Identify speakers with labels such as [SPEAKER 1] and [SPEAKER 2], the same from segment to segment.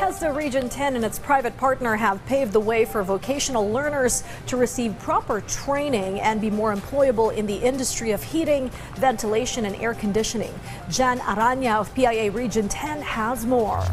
[SPEAKER 1] TESDA Region 10 and its private partner have paved the way for vocational learners to receive proper training and be more employable in the industry of heating, ventilation, and air conditioning. Jan Aranya of PIA Region 10 has more.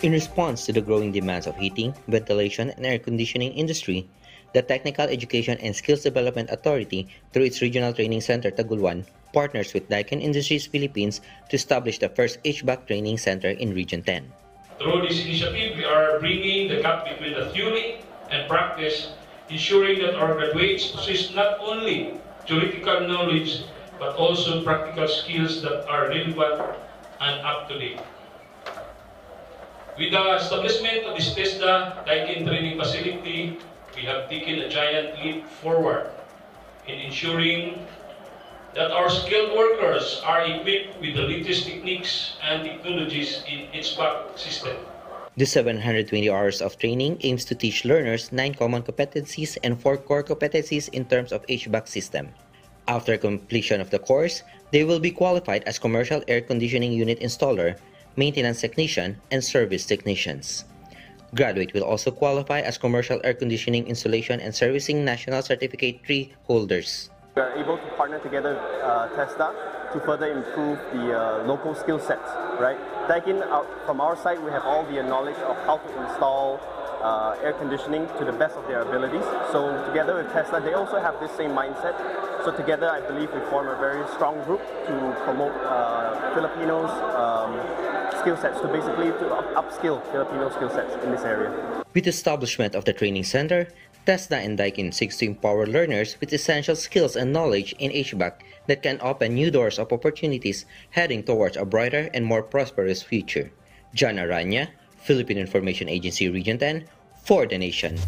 [SPEAKER 2] In response to the growing demands of heating, ventilation, and air conditioning industry, the Technical Education and Skills Development Authority, through its Regional Training Center Tagoloan, partners with Daikin Industries Philippines to establish the first HVAC training center in Region 10.
[SPEAKER 3] Through this initiative, we are bringing the gap between the theory and practice, ensuring that our graduates possess not only theoretical knowledge, but also practical skills that are relevant and up to date. With the establishment of this TESDA Daikin Training Facility, we have taken a giant leap forward in ensuring that our skilled workers are equipped with the latest techniques and technologies in HVAC system.
[SPEAKER 2] The 720 hours of training aims to teach learners nine common competencies and four core competencies in terms of HVAC system. After completion of the course, they will be qualified as commercial air conditioning unit installer, maintenance technician, and service technicians. Graduate will also qualify as commercial air conditioning installation and servicing national certificate 3 holders.
[SPEAKER 4] We are able to partner together uh, TESDA to further improve the uh, local skill sets, right? Daikin, out from our side, we have all the knowledge of how to install uh, air conditioning to the best of their abilities. So together with TESDA, they also have this same mindset. So together, I believe we form a very strong group to promote uh, Filipinos' um, skill sets, to basically to up upskill Filipino skill sets in this area.
[SPEAKER 2] With the establishment of the training center, TESDA and Daikin seeks to empower learners with essential skills and knowledge in HVAC that can open new doors of opportunities heading towards a brighter and more prosperous future. John Aranya, Philippine Information Agency Region 10, for the nation.